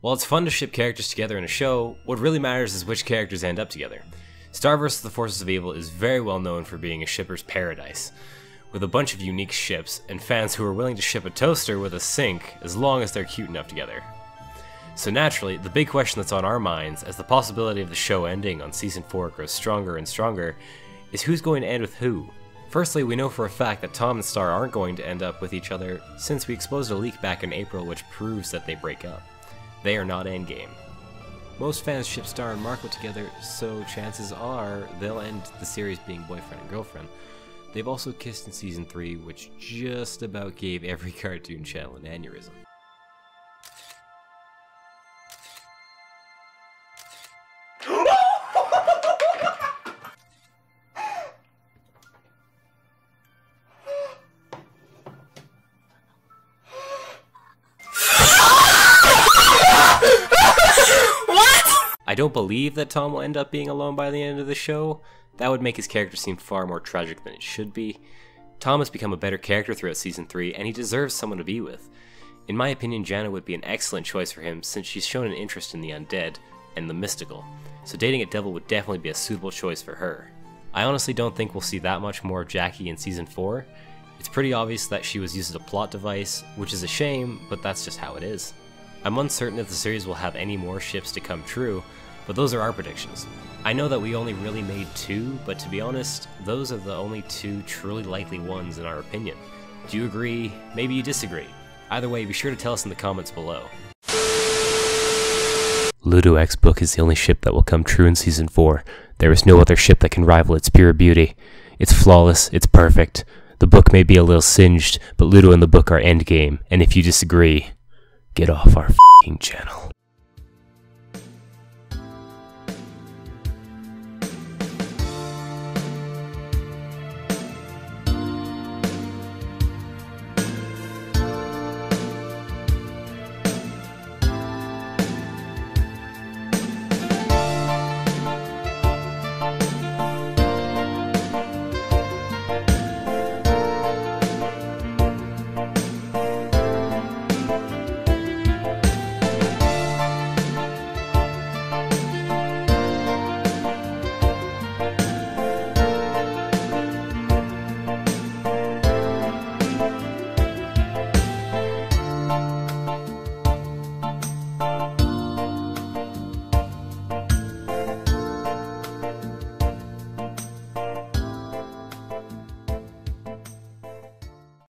While it's fun to ship characters together in a show, what really matters is which characters end up together. Star vs. the Forces of Evil is very well known for being a shipper's paradise, with a bunch of unique ships and fans who are willing to ship a toaster with a sink as long as they're cute enough together. So naturally, the big question that's on our minds as the possibility of the show ending on season 4 grows stronger and stronger is who's going to end with who? Firstly, we know for a fact that Tom and Star aren't going to end up with each other since we exposed a leak back in April which proves that they break up. They are not endgame. Most fans ship Star and Marco together, so chances are they'll end the series being boyfriend and girlfriend. They've also kissed in season 3, which just about gave every cartoon channel an aneurysm. I don't believe that Tom will end up being alone by the end of the show. That would make his character seem far more tragic than it should be. Tom has become a better character throughout season 3, and he deserves someone to be with. In my opinion, Janna would be an excellent choice for him since she's shown an interest in the undead and the mystical, so dating a devil would definitely be a suitable choice for her. I honestly don't think we'll see that much more of Jackie in season 4. It's pretty obvious that she was used as a plot device, which is a shame, but that's just how it is. I'm uncertain if the series will have any more ships to come true, but those are our predictions. I know that we only really made two, but to be honest, those are the only two truly likely ones in our opinion. Do you agree? Maybe you disagree. Either way, be sure to tell us in the comments below. Ludo X book is the only ship that will come true in season 4. There is no other ship that can rival its pure beauty. It's flawless, it's perfect. The book may be a little singed, but Ludo and the book are endgame, and if you disagree, get off our fing channel.